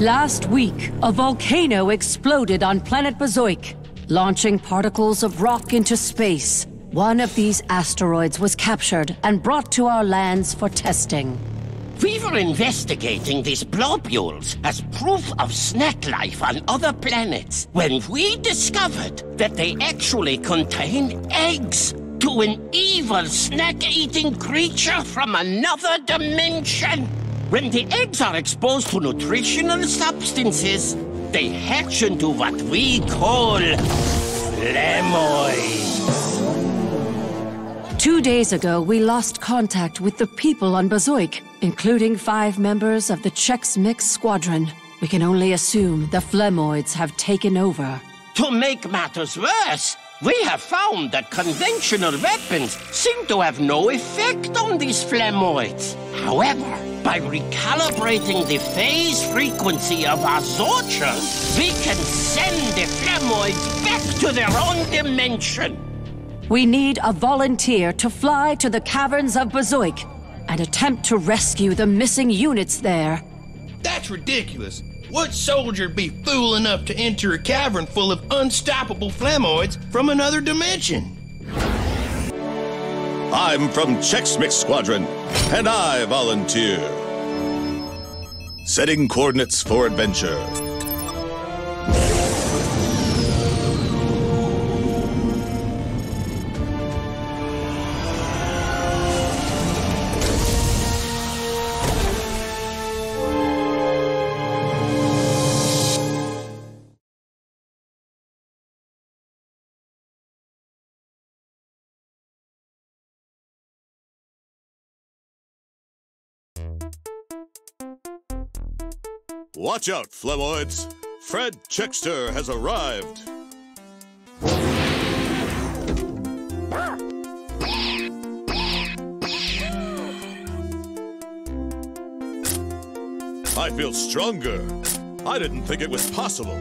Last week, a volcano exploded on planet Bazoik, launching particles of rock into space. One of these asteroids was captured and brought to our lands for testing. We were investigating these globules as proof of snack life on other planets when we discovered that they actually contain eggs to an evil snack-eating creature from another dimension. When the eggs are exposed to nutritional substances, they hatch into what we call Flemoids. Two days ago, we lost contact with the people on Bazoik, including five members of the Chex Mix Squadron. We can only assume the Flemoids have taken over. To make matters worse, we have found that conventional weapons seem to have no effect on these Flemoids. However, by recalibrating the phase frequency of our Zorchers, we can send the Flemoids back to their own dimension. We need a volunteer to fly to the caverns of Bazoik and attempt to rescue the missing units there. That's ridiculous. What soldier'd be fool enough to enter a cavern full of unstoppable Flemoids from another dimension? I'm from Chex Mix Squadron, and I volunteer. Setting coordinates for adventure. Watch out, Flemoids! Fred Chexter has arrived! I feel stronger. I didn't think it was possible.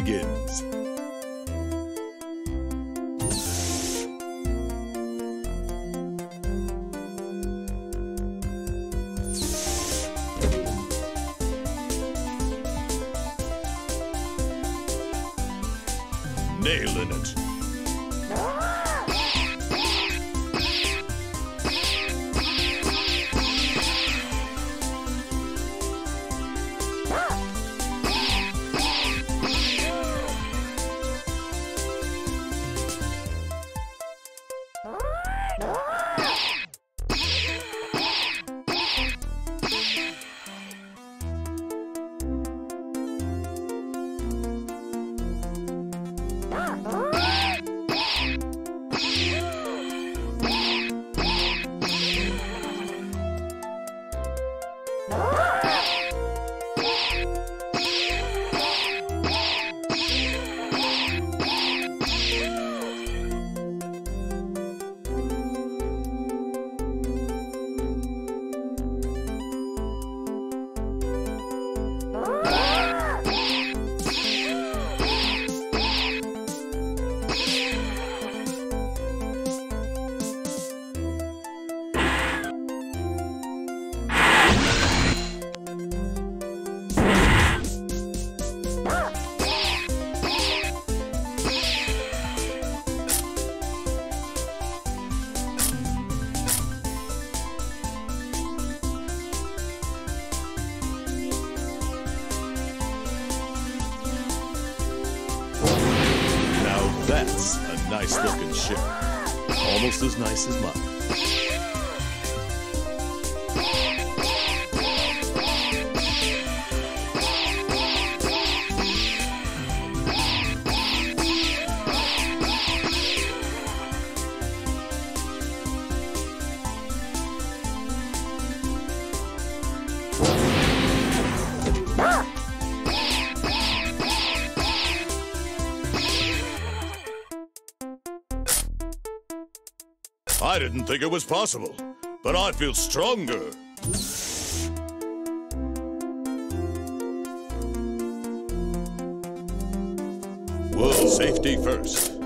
Begins. Nice looking ship. Almost as nice as mine. I didn't think it was possible, but I feel stronger. Whoa, safety first.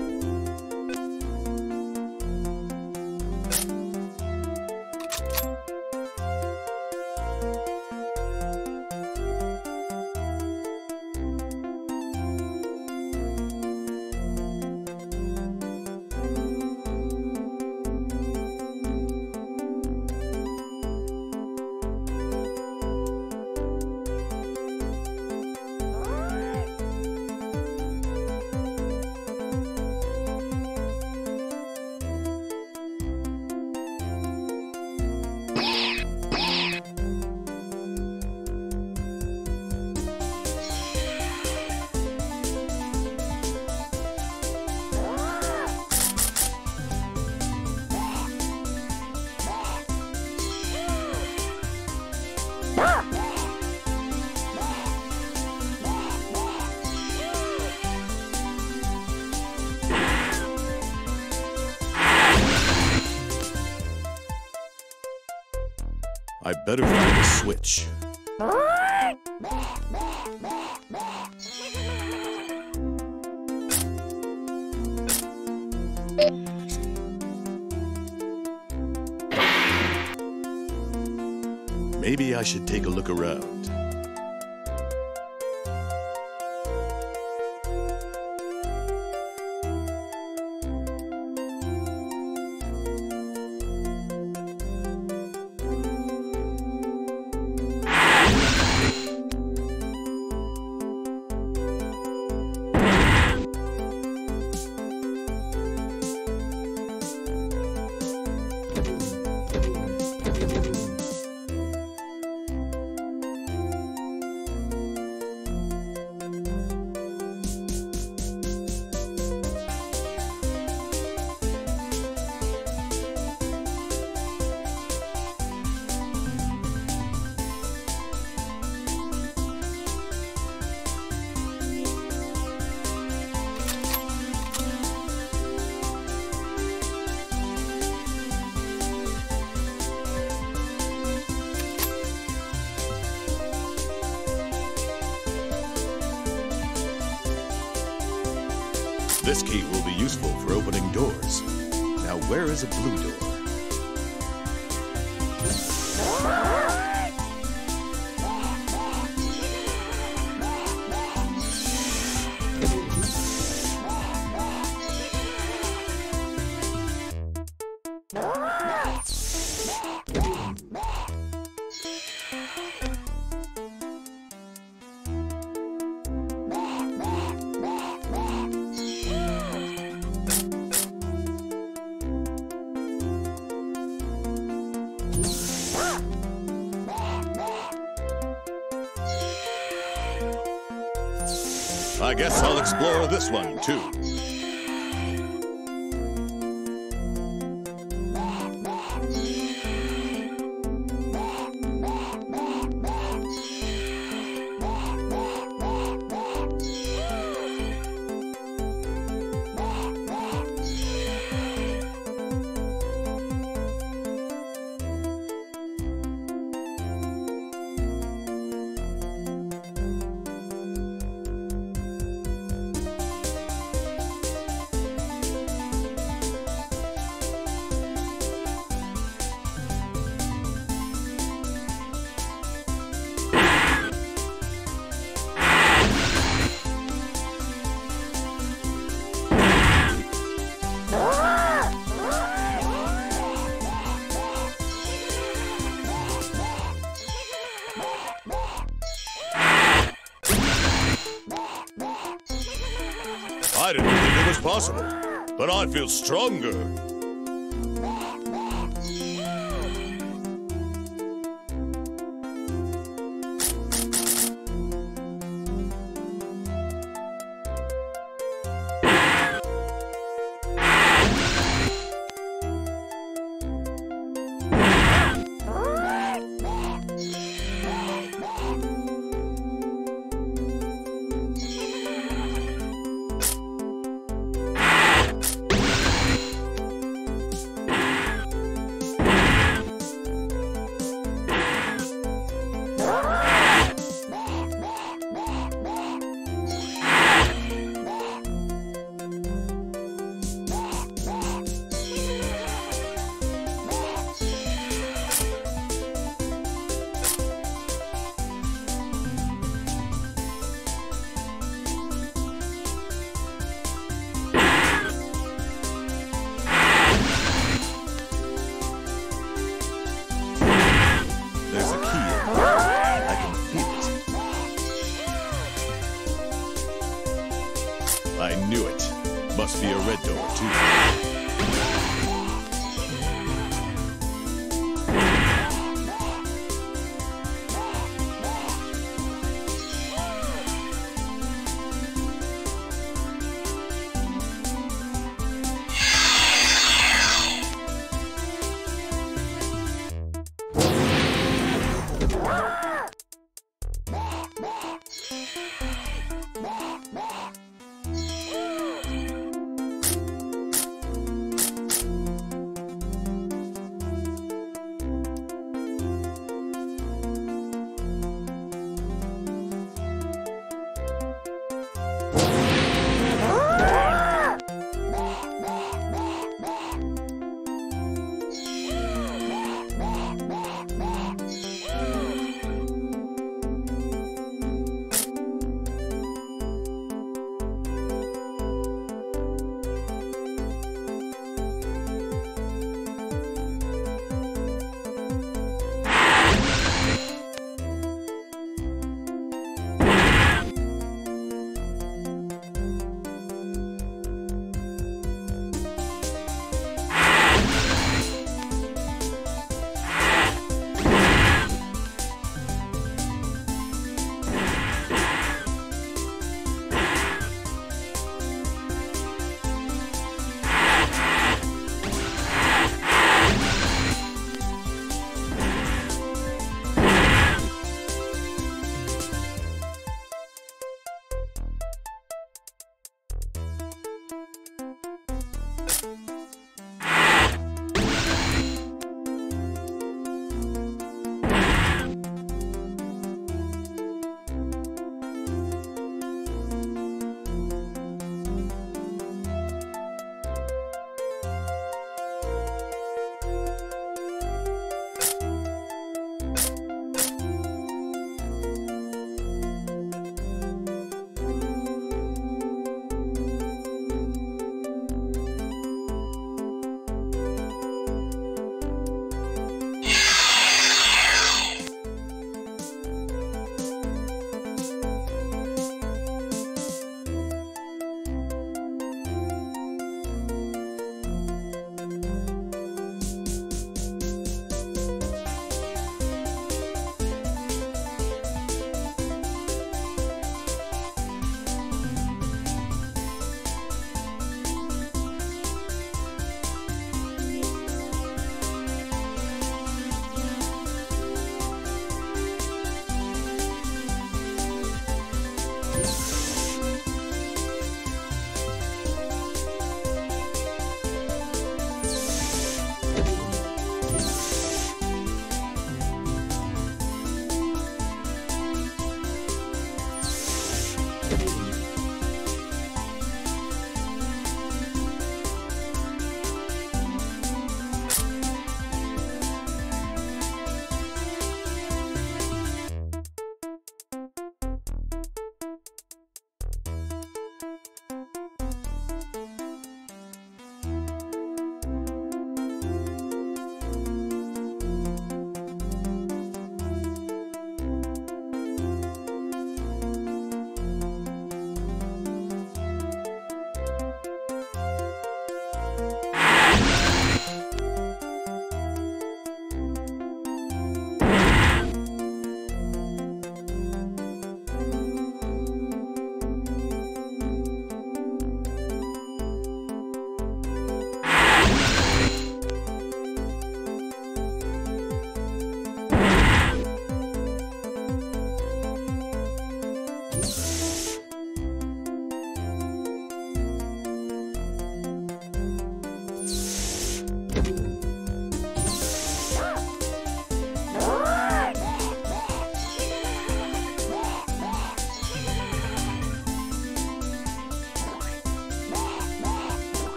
I better find a switch. Maybe I should take a look around. This key will be useful for opening doors. Now, where is a blue door? I guess I'll explore this one, too. Possible, but I feel stronger.